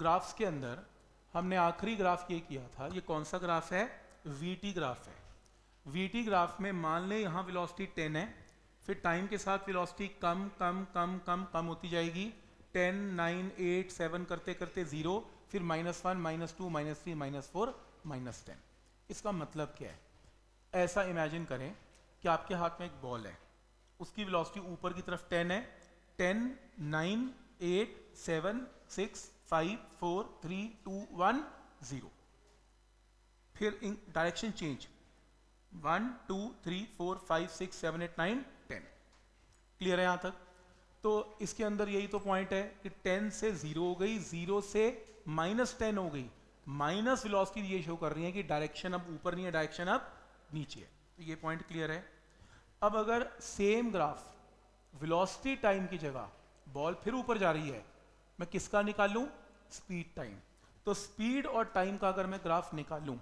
Graphs के अंदर हमने आखिरी ग्राफ ये किया था, ये कौन सा ग्राफ है? वीटी ग्राफ है। वीटी ग्राफ में मान लें यहाँ वेलोसिटी 10 है, फिर टाइम के साथ वेलोसिटी कम कम कम कम कम होती जाएगी। 10 9 8 7 करते करते ज़ीरो फिर minus one minus two minus three minus four minus ten इसका मतलब क्या है? ऐसा इमेजिन करें कि आपके हाथ में एक बॉल है। उसकी वेलोसिटी ऊपर की तरफ़ 10 है। 10 9 8 7 6 5 4 3 2 1 0 फिर इन direction change one two three four five six seven eight nine ten clear है यहाँ तक? तो इसके अंदर यही तो पॉइंट है कि टेन से ज़ीरो हो गई ज़ीरो से माइनस टेन हो गई. माइनस वेलोसिटी ये शो कर रही है कि डायरेक्शन अब ऊपर नहीं है डायरेक्शन अब नीचे है. तो ये पॉइंट क्लियर है. अब अगर सेम ग्राफ वेलोसिटी टाइम की जगह बॉल फिर ऊपर जा रही है, मैं किसका निकालूं? Speed time. तो स्पीड और टाइम का अगर मैं ग्राफ निकालूं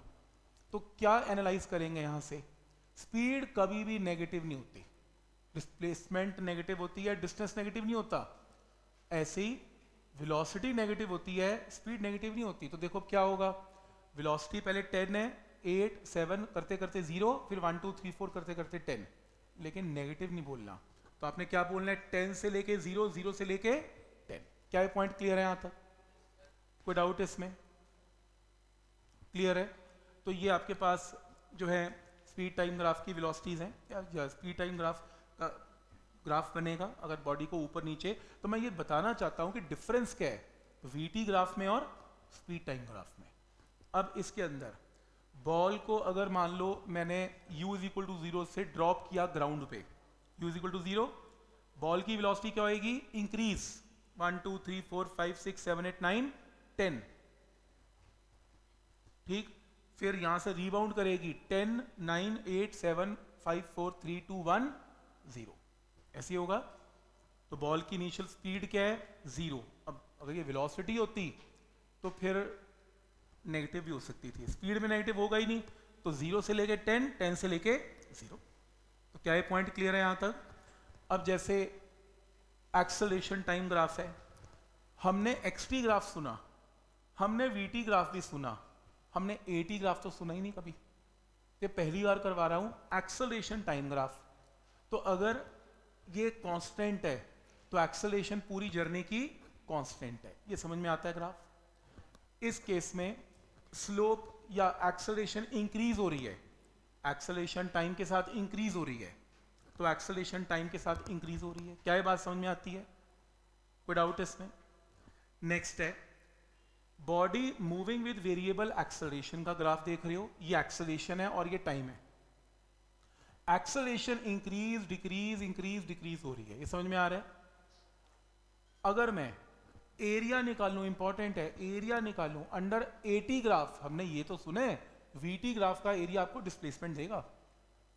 तो क्या एनालाइज करेंगे यहाँ से? स्पीड कभी भी नेगेटिव नहीं होती। डिस्प्लेसमेंट नेगेटिव होती है डिस्टेंस नेगेटिव नहीं होता। ऐसे ही वेलोसिटी नेगेटिव होती है स्पीड नेगेटिव नहीं होती। तो देखो क्या होगा। वेलोसिटी पहले 10 है 8 7 करते करते 0 फिर 1 2 3 4 करते करते 10 लेकिन नेगेटिव नहीं बोलना। तो आपने क्या बोलना है? टेन से लेके 0 0 से लेके टेन। क्या ये पॉइंट क्लियर है यहाँ तक? कोई डाउट इसमें? क्लियर है? तो ये आपके पास जो है स्पीड टाइम ग्राफ की वेलोसिटीज़ हैं। या स्पीड टाइम ग्राफ का ग्राफ बनेगा अगर बॉडी को ऊपर नीचे। तो मैं ये बताना चाहता हूँ कि डिफरेंस क्या है? वीटी ग्राफ में और स्पीड टाइम ग्राफ में। अब इसके अंदर बॉल को अगर मान लो मैंने u is equal to zero से ड्रॉप किया ग्राउंड पे u equal to zero ball की वेलोसिटी क्या होएगी? Increase one two three four five six seven eight nine ten ठीक? फिर यहाँ से रिबाउंड करेगी. Ten nine eight seven five four three two one zero ऐसे होगा? तो बॉल की इनिशियल स्पीड क्या है? ज़ीरो अब अगर ये वेलोसिटी होती तो फिर नेगेटिव भी हो सकती थी. स्पीड में नेगेटिव होगा ही नहीं. तो ज़ीरो से लेके टेन टेन से लेके ज़ीरो तो क्या ये पॉइंट क्लियर है यहाँ तक? अब जैसे एक्सलेशन टाइम ग्राफ है, हमने एक्सटी ग्राफ सुना, हमने वीटी ग्राफ भी सुना, हमने एटी ग्राफ तो सुना ही नहीं कभी। ये पहली बार करवा रहा हूँ एक्सलेशन टाइम ग्राफ तो अगर ये कांस्टेंट है तो एक्सलेशन पूरी जर्नी की कांस्टेंट है। ये समझ में आता है ग्राफ इस केस में स्लोप या एक्सलेशन इंक्रीज हो रही है। एक्सलेशन टाइम के साथ इंक्रीज हो रही है। तो एक्सलेशन टाइम के साथ इंक्रीज हो रही है। क्या ये बात समझ में आती है? कोई डाउट इसमें? नेक्स्ट है body moving with variable acceleration का ग्राफ देख रहे हो। ये एक्सलेशन है और ये टाइम है। Acceleration increase decrease increase decrease हो रही है। ये समझ में आ रहा है? अगर मैं एरिया निकालूं इंपॉर्टेंट है एरिया निकालूं अंडर एटी ग्राफ हमने ये तो सुने वीटी ग्राफ का एरिया आपको डिस्प्लेसमेंट देगा।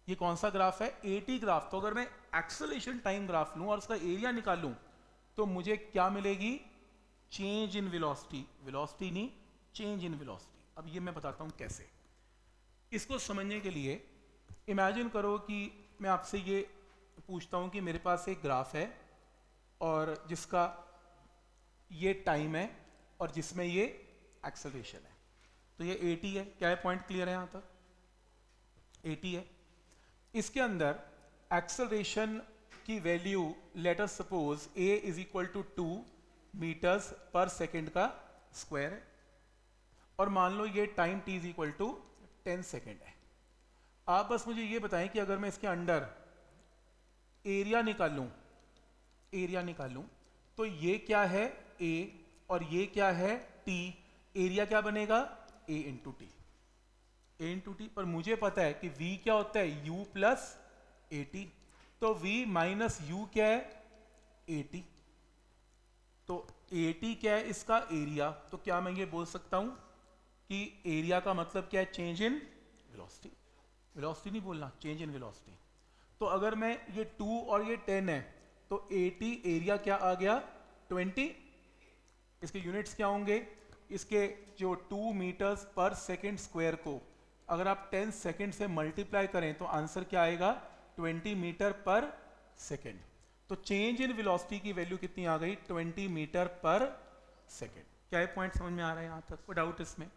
ये कौन सा ग्राफ है? एटी ग्राफ तो अगर मैं एक्सलेशन टाइम ग्राफ लूँ और उसका एरिया निकाल निकालूं तो मुझे क्या मिलेगी? चेंज इन वेलोसिटी वेलोसिटी नहीं चेंज इन वेलोसिटी अब ये मैं बताता हूँ कैसे। इसको समझने के लिए इमेजिन करो कि मैं आपसे ये पूछता हूँ कि मेरे पास एक ग्राफ है और जिसका ये टाइम है और जिसमें ये एक्सलेशन है। तो ये 80 है। क्या है पॉइंट क्लियर है यहाँ तक? 80 है। इसके अंदर एक्सेलरेशन की value later suppose A is equal to two metres पर सेकेंड का स्क्वायर है। और मान लो ये time T is equal to ten second है। आप बस मुझे ये बताएँ कि अगर मैं इसके अंडर एरिया निकालूं एरिया निकालूं तो ये क्या है ए और ये क्या है टी एरिया क्या बनेगा? A into T A into T पर मुझे पता है कि v क्या होता है? U प्लस ए टी तो v माइनस यू क्या है? ए टी तो एटी क्या है इसका एरिया तो क्या मैं ये बोल सकता हूँ कि एरिया का मतलब क्या है? चेंज इन वेलोसिटी वेलोसिटी नहीं बोलना चेंज इन वेलोसिटी तो अगर मैं ये टू और ये टेन है तो एटी एरिया क्या आ गया? ट्वेंटी इसके यूनिट्स क्या होंगे? इसके जो टू मीटर्स पर सेकेंड स्क्वायर को अगर आप टेन सेकेंड से मल्टीप्लाई करें तो आंसर क्या आएगा? ट्वेंटी मीटर पर सेकेंड तो चेंज इन वेलोसिटी की वैल्यू कितनी आ गई? 20 मीटर पर सेकेंड क्या पॉइंट समझ में आ रहा है यहाँ तक? कोई डाउट इसमें?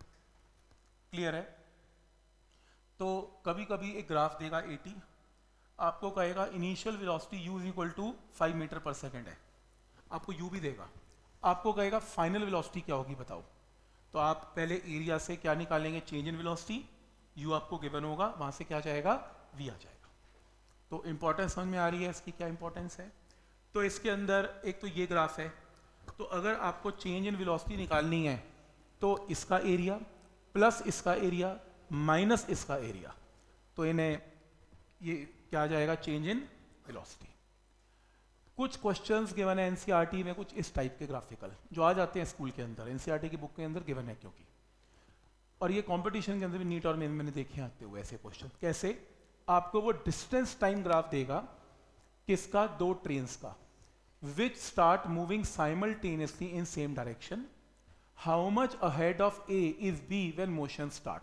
क्लियर है? तो कभी कभी एक ग्राफ देगा 80 आपको कहेगा initial velocity u is equal to five metre पर सेकेंड है। आपको u भी देगा। आपको कहेगा फाइनल वेलोसिटी क्या होगी बताओ? तो आप पहले एरिया से क्या निकालेंगे? चेंज इन वेलोसिटी यू आपको गिवन होगा, वहाँ से क्या जाएगा? वी आ जाएगा। तो इंपॉर्टेंस समझ में आ रही है इसकी क्या इंपॉर्टेंस है? तो इसके अंदर एक तो ये ग्राफ है। तो अगर आपको चेंज इन वेलोसिटी निकालनी है तो इसका एरिया प्लस इसका एरिया माइनस इसका एरिया तो इन्हें ये क्या जाएगा? चेंज इन वेलोसिटी कुछ क्वेश्चंस गिवन है एनसीईआरटी में कुछ इस टाइप के ग्राफिकल जो आ जाते हैं स्कूल के अंदर एनसीईआरटी की बुक के अंदर गिवन है क्योंकि। और ये कंपटीशन के अंदर भी नीट और मेन मैंने देखे आते हुए ऐसे क्वेश्चन कैसे? आपको वो डिस्टेंस टाइम ग्राफ देगा किसका? दो ट्रेन का। Which start moving simultaneously in same direction how much ahead of A is B when motion start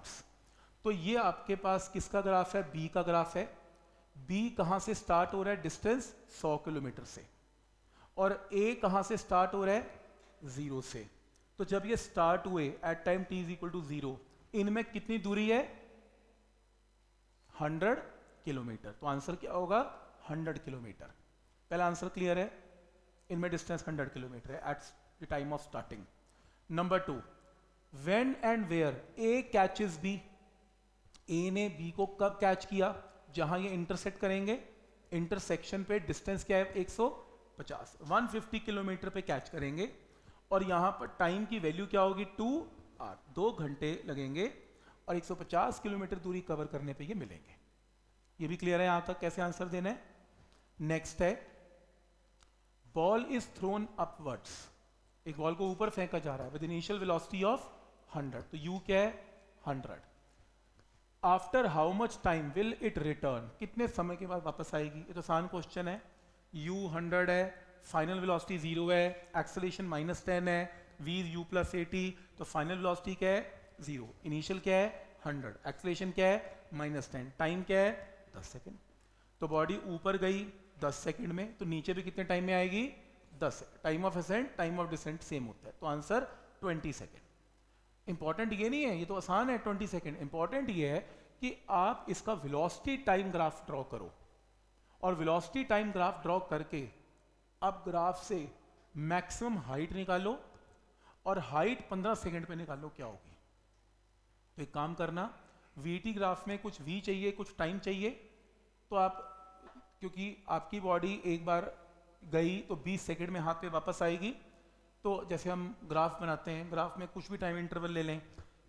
तो ये आपके पास किसका ग्राफ है? बी का ग्राफ है। बी कहाँ से स्टार्ट हो रहा है डिस्टेंस 100 किलोमीटर से और ए कहाँ से स्टार्ट हो रहा है ज़ीरो से। तो जब ये स्टार्ट हुए at time T is equal to zero इनमें कितनी दूरी है? 100 किलोमीटर। तो आंसर क्या होगा? 100 किलोमीटर। पहला आंसर क्लियर है? इनमें डिस्टेंस 100 किलोमीटर है at the time of starting number two when and where A catches B A ने बी को कब कैच किया? जहाँ ये इंटरसेक्ट करेंगे इंटरसेक्शन पे डिस्टेंस क्या है? 150 150 किलोमीटर पे कैच करेंगे और यहाँ पर टाइम की वैल्यू क्या होगी? Two hour. दो घंटे लगेंगे और 150 किलोमीटर दूरी कवर करने पे ये मिलेंगे। ये भी क्लियर है यहाँ तक? कैसे आंसर देना है? नेक्स्ट है बॉल इज़ थ्रोन अपवर्ड्स एक बॉल को ऊपर फेंका जा रहा है विद इनिशियल वेलोसिटी ऑफ़ 100 तो यू क्या है? 100 after how much time will it return कितने समय के बाद वापस आएगी? ये तो आसान क्वेश्चन है। U 100 है फाइनल वेलोसिटी ज़ीरो है एक्सलेशन माइनस टेन है, v u प्लस एटी तो फाइनल वेलोसिटी क्या है? ज़ीरो इनिशियल क्या है? 100 एक्सलेशन क्या है? माइनस टेन टाइम क्या है? 10 सेकेंड तो बॉडी ऊपर गई 10 सेकेंड में तो नीचे भी कितने टाइम में आएगी? 10 time of ascent time of descent same होता है। तो आंसर 20 सेकेंड इंपॉर्टेंट ये नहीं है, ये तो आसान है ट्वेंटी सेकेंड इंपॉर्टेंट ये है कि आप इसका वेलोसिटी टाइम ग्राफ ड्रॉ करो। और वेलोसिटी टाइम ग्राफ ड्रॉ करके अब ग्राफ से मैक्सिमम हाइट निकालो और हाइट 15 सेकंड पे निकालो, क्या होगी? तो एक काम करना वीटी ग्राफ में कुछ वी चाहिए, कुछ टाइम चाहिए तो आप, क्योंकि आपकी बॉडी एक बार गई तो 20 सेकंड में हाथ पे वापस आएगी तो जैसे हम ग्राफ बनाते हैं, ग्राफ में कुछ भी टाइम इंटरवल ले लें,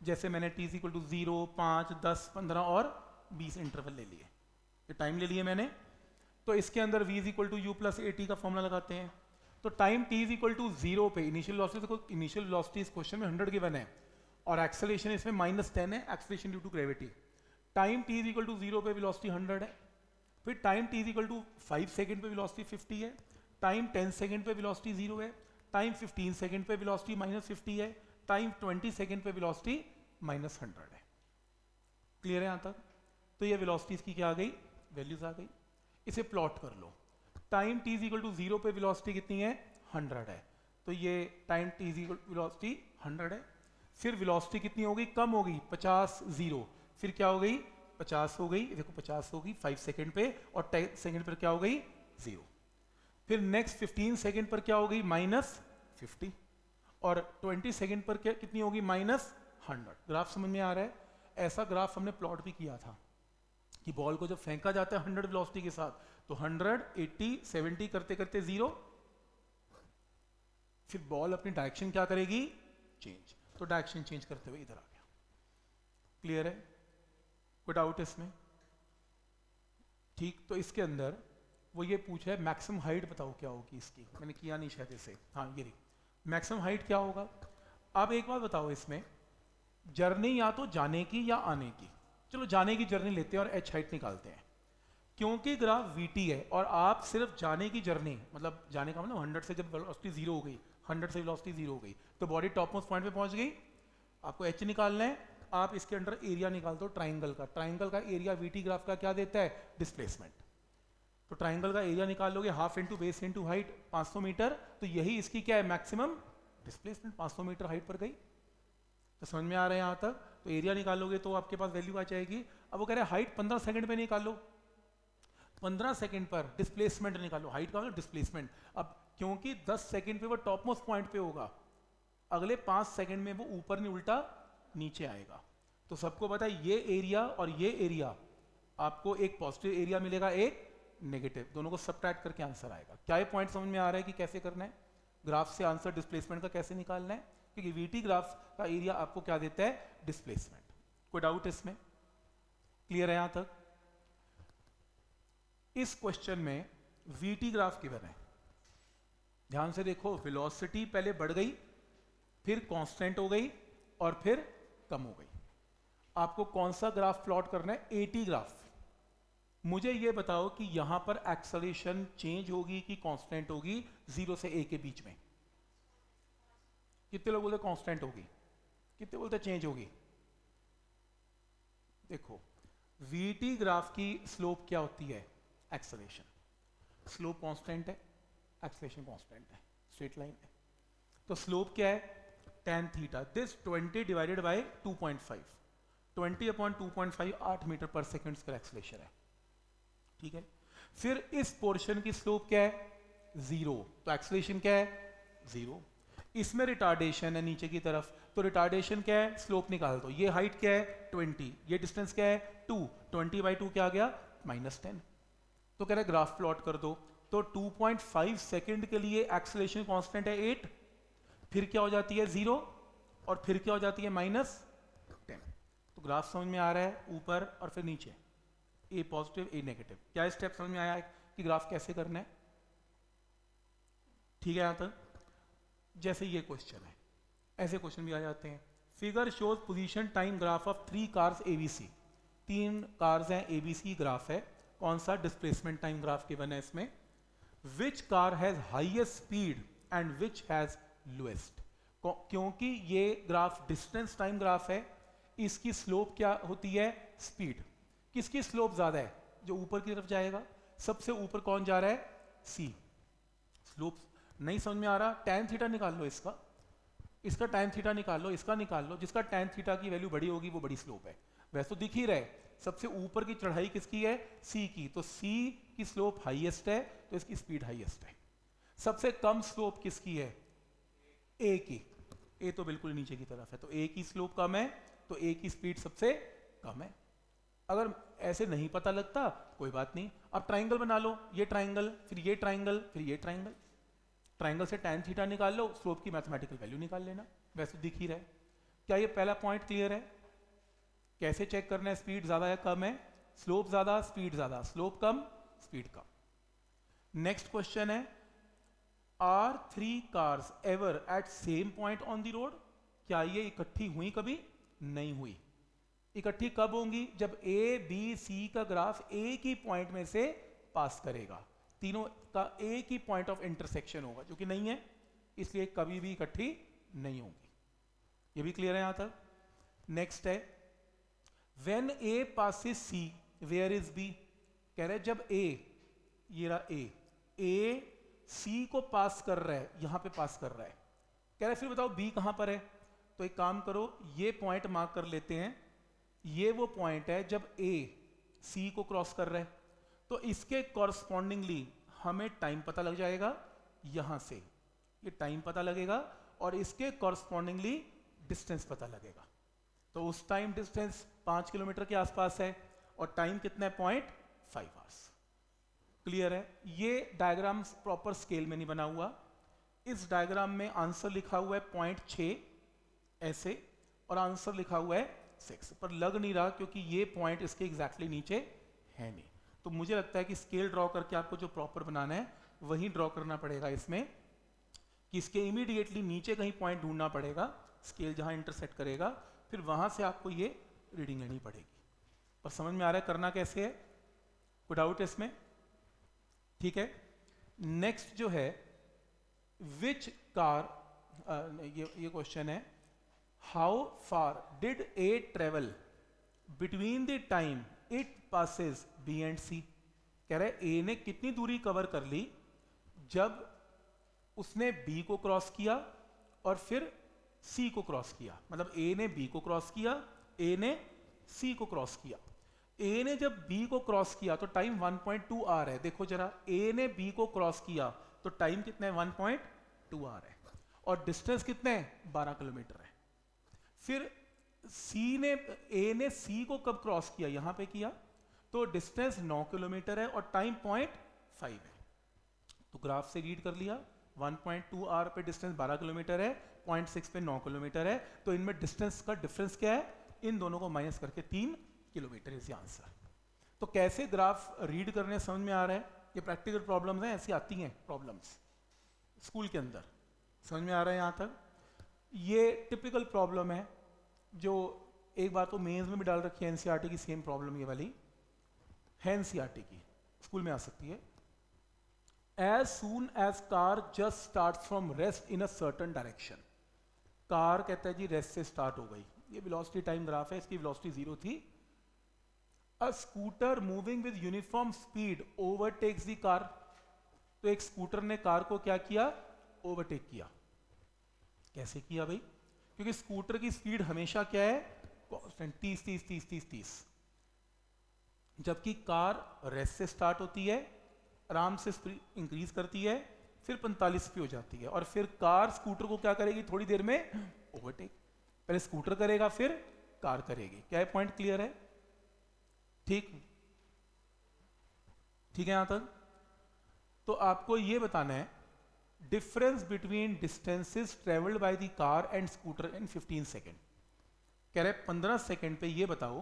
जैसे मैंने टी इक्वल टू ज़ीरो पाँच, दस, पंद्रह और बीस इंटरवल ले लिए। ये टाइम ले लिए मैंने। तो इसके अंदर is equal to U plus A T का फॉर्मूला लगाते हैं। तो time is equal to zero पे इनिशियल वेलोसिटी इनिशियल वेलोसिटी इस क्वेश्चन में हंड्रेड गिवन है और एक्सेलेशन इसमें माइनस टेन है acceleration due to gravity time is equal to zero पे वेलोसिटी हंड्रेड है। फिर time is equal to five second पे वेलोसिटी फिफ्टी है। टाइम टेन सेकेंड पे वेलोसिटी ज़ीरो है। टाइम 15 सेकेंड पे वेलोसिटी माइनस फिफ्टी है टाइम 20 सेकेंड पे वेलोसिटी माइनस हंड्रेड है। क्लियर है यहाँ तक? तो ये वेलोसिटीज की क्या आ गई? वैल्यूज़ आ गई। इसे प्लॉट कर लो। Time T is equal to zero पे वेलोसिटी कितनी है? हंड्रेड है। तो ये time T is equal velocity hundred है। फिर वेलोसिटी कितनी होगी कम होगी पचास ज़ीरो फिर क्या हो गई? पचास हो गई। देखो पचास होगी फाइव सेकेंड पे और टेन सेकेंड पर क्या हो गई? ज़ीरो फिर नेक्स्ट 15 सेकेंड पर क्या होगी? माइनस फिफ्टी और 20 सेकेंड पर क्या कितनी होगी? माइनस हंड्रेड ग्राफ समझ में आ रहा है? ऐसा ग्राफ हमने प्लॉट भी किया था कि बॉल को जब फेंका जाता है 100 वेलोसिटी के साथ तो 100, 80, 70 करते करते ज़ीरो फिर बॉल अपनी डायरेक्शन क्या करेगी? चेंज तो डायरेक्शन चेंज करते हुए इधर आ गया. क्लियर है? कोई डाउट इसमें. ठीक तो इसके अंदर वो ये पूछा है मैक्सिमम हाइट बताओ क्या होगी इसकी? मैंने किया नहीं शायद इसे। हाँ ये रही मैक्सिमम हाइट क्या होगा? आप एक बात बताओ इसमें जर्नी या तो जाने की या आने की। चलो जाने की जर्नी लेते हैं और एच हाइट निकालते हैं। क्योंकि ग्राफ वीटी है और आप सिर्फ़ जाने की जर्नी मतलब जाने का मतलब हंड्रेड से जब वेलोसिटी ज़ीरो हो गई हंड्रेड से वेलोसिटी ज़ीरो हो गई तो बॉडी टॉप मोस्ट पॉइंट पे पहुँच गई। आपको एच निकालना है आप इसके अंडर एरिया निकाल दो ट्राइंगल का। ट्राइंगल का एरिया वीटी ग्राफ का क्या देता है? डिस्प्लेसमेंट तो ट्राइंगल का एरिया निकाल लोगे half into base into height 500 metre तो यही इसकी क्या है मैक्सिमम डिस्प्लेसमेंट 500 मीटर हाइट पर गई। तो समझ में आ रहा है यहाँ तक? तो एरिया निकालोगे तो आपके पास वैल्यू आ जाएगी। अब वो कह रहे हैं हाइट 15 सेकंड में निकालो। 15 सेकंड पर डिस्प्लेसमेंट निकालो। हाइट का मतलब डिस्प्लेसमेंट अब क्योंकि 10 सेकंड पे वो टॉप मोस्ट पॉइंट पे होगा, अगले पाँच सेकंड में वो ऊपर नहीं, उल्टा नीचे आएगा। तो सबको पता है, ये एरिया और ये एरिया आपको एक पॉजिटिव एरिया मिलेगा, एक नेगेटिव दोनों को सब्ट्रैक्ट करके आंसर आएगा। क्या ये पॉइंट समझ में आ रहा है कि कैसे करना है? ग्राफ से आंसर डिस्प्लेसमेंट का कैसे निकालना है? क्योंकि वीटी ग्राफ का एरिया आपको क्या देता है? डिस्प्लेसमेंट कोई डाउट इसमें? क्लियर है यहाँ तक? इस क्वेश्चन में वीटी ग्राफ गिवन है ध्यान से देखो वेलोसिटी पहले बढ़ गई, फिर कांस्टेंट हो गई और फिर कम हो गई। आपको कौन सा ग्राफ प्लॉट करना है? एटी ग्राफ मुझे यह बताओ कि यहाँ पर एक्सलेशन चेंज होगी कि कांस्टेंट होगी ज़ीरो से ए के बीच में? कितने लोग बोलते कांस्टेंट होगी? कितने बोलते चेंज होगी? देखो वीटी ग्राफ की स्लोप क्या होती है? एक्सलेशन स्लोप कांस्टेंट है एक्सलेशन कांस्टेंट है स्ट्रेट लाइन है. तो स्लोप क्या है? Tan theta this 20 divided by by 2.5 20 upon 2.5 8 metre पर सेकंड का एक्सलेशन है. ठीक है? फिर इस पोर्शन की स्लोप क्या है? ज़ीरो तो एक्सलेशन क्या है? ज़ीरो इसमें रिटार्डेशन है नीचे की तरफ़. तो रिटार्डेशन क्या है? स्लोप निकाल दो. ये हाइट क्या है? 20 ये डिस्टेंस क्या है? 2 20 बाई टू क्या आ गया? माइनस टेन तो कह रहे ग्राफ प्लॉट कर दो. तो 2.5 सेकंड के लिए एक्सलेशन कांस्टेंट है 8 फिर क्या हो जाती है? ज़ीरो और फिर क्या हो जाती है? माइनस टेन तो ग्राफ समझ में आ रहा है? ऊपर और फिर नीचे. ए पॉजिटिव ए नेगेटिव क्या स्टेप समझ में आया है कि ग्राफ कैसे करना है? ठीक है यहाँ तक जैसे ये क्वेश्चन है। ऐसे क्वेश्चन भी आ जाते हैं। Figure shows position time graph of three cars ABC तीन कार्स हैं एबीसी ग्राफ है। कौन सा डिस्प्लेसमेंट टाइम ग्राफ गिवन है इसमें? Which car has highest speed and which has lowest क्योंकि ये ग्राफ डिस्टेंस टाइम ग्राफ है, इसकी स्लोप क्या होती है? स्पीड किसकी स्लोप ज़्यादा है? जो ऊपर की तरफ़ जाएगा। सबसे ऊपर कौन जा रहा है? सी स्लोप नहीं समझ में आ रहा। टेन थीटा निकाल लो इसका। इसका टेन थीटा निकाल लो, इसका निकाल लो। जिसका टेन थीटा की वैल्यू बड़ी होगी, वो बड़ी स्लोप है। वैसे तो दिख ही रहे सबसे ऊपर की चढ़ाई किसकी है? सी की। तो सी की स्लोप हाईएस्ट है तो इसकी स्पीड हाईएस्ट है। सबसे कम स्लोप किसकी है? ए की। ए तो बिल्कुल नीचे की तरफ़ है। तो ए की स्लोप कम है तो ए की स्पीड सबसे कम है। अगर ऐसे नहीं पता लगता, कोई बात नहीं। अब ट्राइंगल बना लो, ये ट्राइंगल फिर ये ट्राइंगल फिर ये ट्राइंगल ट्राइंगल से टेन थीटा निकाल लो स्लोप की मैथमेटिकल वैल्यू निकाल लेना। वैसे दिख ही रहे क्या ये पहला पॉइंट क्लियर है? कैसे चेक करना है? स्पीड ज़्यादा या कम है? स्लोप ज़्यादा स्पीड ज़्यादा। स्लोप कम स्पीड कम। नेक्स्ट क्वेश्चन है are three cars ever at same point on the road क्या ये इकट्ठी हुई कभी? नहीं हुई। इकट्ठी कब होंगी? जब ए बी सी का ग्राफ एक ही पॉइंट में से पास करेगा। तीनों का एक ही पॉइंट ऑफ़ इंटरसेक्शन होगा, जो कि नहीं है, इसलिए कभी भी इकट्ठी नहीं होंगी। ये भी क्लियर है यहाँ तक? नेक्स्ट है when A passes C where is B कह रहे जब ए ये रहा ए ए सी को पास कर रहा है, यहाँ पे पास कर रहा है। कह रहे फिर बताओ बी कहाँ पर है? तो एक काम करो, ये पॉइंट मार्क कर लेते हैं ये वो पॉइंट है जब ए सी को क्रॉस कर रहा है। तो इसके कॉरस्पॉन्डिंगली हमें टाइम पता लग जाएगा यहाँ से। ये टाइम पता लगेगा और इसके कॉरस्पॉन्डिंगली डिस्टेंस पता लगेगा। तो उस टाइम डिस्टेंस पाँच किलोमीटर के आसपास है और टाइम कितना है? पॉइंट फाइव आवर्स क्लियर है? ये डायग्राम प्रॉपर स्केल में नहीं बना हुआ। इस डायग्राम में आंसर लिखा हुआ है पॉइंट छ ऐसे और आंसर लिखा हुआ है सिक्स पर लग नहीं रहा क्योंकि ये पॉइंट इसके एग्जैक्टली नीचे है नहीं। तो मुझे लगता है कि स्केल ड्रॉ करके आपको जो प्रॉपर बनाना है, वही ड्रॉ करना पड़ेगा इसमें। कि इसके इमीडिएटली नीचे कहीं पॉइंट ढूंढना पड़ेगा स्केल जहाँ इंटरसेक्ट करेगा, फिर वहाँ से आपको ये रीडिंग लेनी पड़ेगी। पर समझ में आ रहा है करना कैसे है? कोई डाउट है इसमें। ठीक है? नेक्स्ट जो है विच कार ये ये क्वेश्चन है how far did A travel between the time it passes B and C? कह रहे A ने कितनी दूरी कवर कर ली? जब उसने B को क्रॉस किया और फिर सी को क्रॉस किया। मतलब ए ने बी को क्रॉस किया ए ने सी को क्रॉस किया। ए ने जब बी को क्रॉस किया तो टाइम 1.2 आर है। देखो जरा ए ने बी को क्रॉस किया तो टाइम कितना है? 1.2 आर है। और डिस्टेंस कितने है? 12 किलोमीटर है। फिर सी ने ए ने सी को कब क्रॉस किया? यहाँ पे किया। तो डिस्टेंस 9 किलोमीटर है और टाइम पॉइंट फाइव है। तो ग्राफ से रीड कर लिया। 1.2 आर पे डिस्टेंस 12 किलोमीटर है 0.6 पे 9 किलोमीटर है। तो इनमें डिस्टेंस का डिफरेंस क्या है? इन दोनों को माइनस करके तीन किलोमीटर इज़ आंसर तो कैसे ग्राफ रीड करने समझ में आ रहा है? ये प्रैक्टिकल प्रॉब्लम्स हैं, ऐसी आती हैं प्रॉब्लम्स स्कूल के अंदर। समझ में आ रहा है यहाँ तक? ये टिपिकल प्रॉब्लम है, जो एक बार तो मेंस में भी डाल रखी है एनसीईआरटी की सेम प्रॉब्लम ये वाली। है एनसीईआरटी की स्कूल में आ सकती है। As soon as car just start from rest in a certain direction car कहता है जी रेस्ट से स्टार्ट हो गई। ये वेलोसिटी टाइम ग्राफ है, इसकी वेलोसिटी ज़ीरो थी। A scooter moving with uniform speed overtakes the car तो एक स्कूटर ने कार को क्या किया? ओवरटेक किया। कैसे किया भाई? क्योंकि स्कूटर की स्पीड हमेशा क्या है? कांस्टेंट तीस तीस तीस तीस तीस। जबकि कार रेस्ट से स्टार्ट होती है, आराम से स्पीड इंक्रीज करती है, फिर 45 पे हो जाती है। और फिर कार स्कूटर को क्या करेगी? थोड़ी देर में ओवरटेक पहले स्कूटर करेगा, फिर कार करेगी। क्या पॉइंट क्लियर है? ठीक। ठीक है यहाँ तक? तो आपको यह बताना है difference between distances travelled by the car and scooter in 15 second कह रहे 15 सेकेंड पे ये बताओ,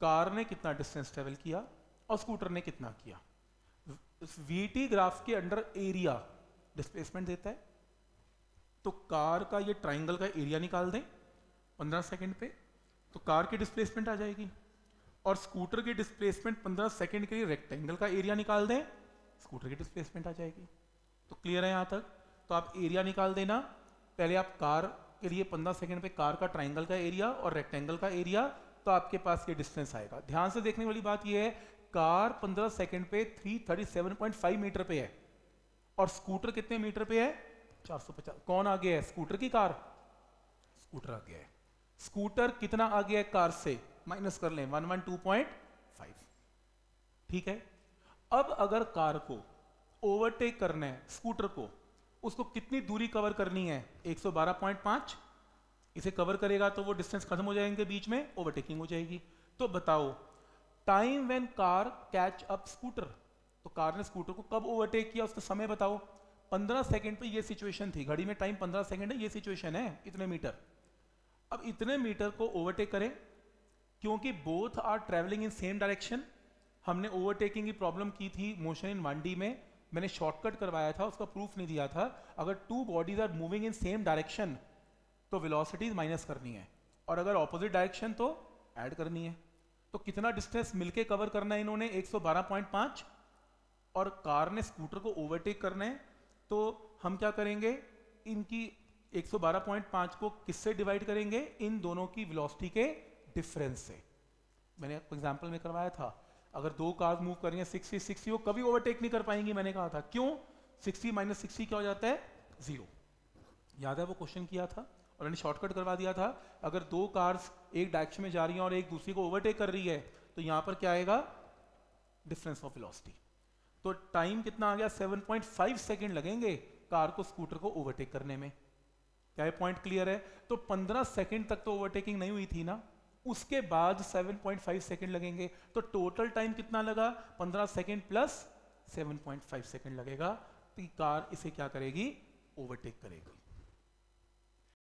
कार ने कितना डिस्टेंस ट्रेवल किया और स्कूटर ने कितना किया? वीटी ग्राफ के अंडर एरिया डिस्प्लेसमेंट देता है। तो कार का ये ट्राइंगल का एरिया निकाल दें 15 सेकंड पे तो कार की डिस्प्लेसमेंट आ जाएगी। और स्कूटर की डिस्प्लेसमेंट 15 सेकंड के लिए रेक्टेंगल का एरिया निकाल दें स्कूटर की डिस्प्लेसमेंट आ जाएगी। तो क्लियर है यहाँ तक? तो आप एरिया निकाल देना। पहले आप कार के लिए 15 सेकंड पे कार का ट्राइंगल का एरिया और रेक्टेंगल का एरिया तो आपके पास ये डिस्टेंस आएगा। ध्यान से देखने वाली बात यह है कार 15 सेकंड पे 337.5 मीटर पे है। और स्कूटर कितने मीटर पे है? 450 कौन आगे है? स्कूटर की कार स्कूटर आ गया है। स्कूटर कितना आ गया है कार से? माइनस कर लें। 112.5 ठीक है? अब अगर कार को ओवरटेक करना है स्कूटर को। उसको कितनी दूरी कवर करनी है? 112.5 इसे कवर करेगा तो वो डिस्टेंस खत्म हो जाएँगे बीच में ओवरटेकिंग हो जाएगी। तो बताओ time when car catch up scooter तो कार ने स्कूटर को कब ओवरटेक किया? उसका समय बताओ। 15 सेकंड पे ये सिचुएशन थी। घड़ी में टाइम 15 सेकंड है, ये सिचुएशन है, इतने मीटर अब इतने मीटर को ओवरटेक करें, क्योंकि both are travelling in same direction हमने ओवरटेकिंग की प्रॉब्लम की थी मोशन इन वन में। मैंने शॉर्टकट करवाया था, उसका प्रूफ नहीं दिया था। अगर two bodies are moving in same direction तो वेलोसिटीज माइनस करनी है। और अगर ऑपोजिट डायरेक्शन तो ऐड करनी है। तो कितना डिस्टेंस मिलके कवर करना है इन्होंने? 112.5 और कार ने स्कूटर को ओवरटेक करना है तो हम क्या करेंगे? इनकी 112.5 को किससे डिवाइड करेंगे? इन दोनों की वेलोसिटी के डिफरेंस से। मैंने एग्जांपल में करवाया था। अगर दो कार्स मूव कर रही हैं 60 60 वो कभी ओवरटेक नहीं कर पाएँगी, मैंने कहा था। क्यों? 60 माइनस सिक्सटी क्या हो जाता है? ज़ीरो याद है वो क्वेश्चन किया था? और मैंने शॉर्टकट करवा दिया था। अगर दो कार्स एक डायरेक्शन में जा रही हैं और एक दूसरी को ओवरटेक कर रही है तो यहाँ पर क्या आएगा? डिफरेंस ऑफ़ वेलोसिटी तो टाइम कितना आ गया? 7.5 सेकंड लगेंगे कार को स्कूटर को ओवरटेक करने में। क्या पॉइंट क्लियर है? तो 15 सेकंड तक तो ओवरटेकिंग नहीं हुई थी ना? उसके बाद 7.5 सेकंड लगेंगे। तो टोटल टाइम कितना लगा? 15 सेकंड प्लस 7.5 सेकंड लगेगा। तो कार इसे क्या करेगी? ओवरटेक करेगी।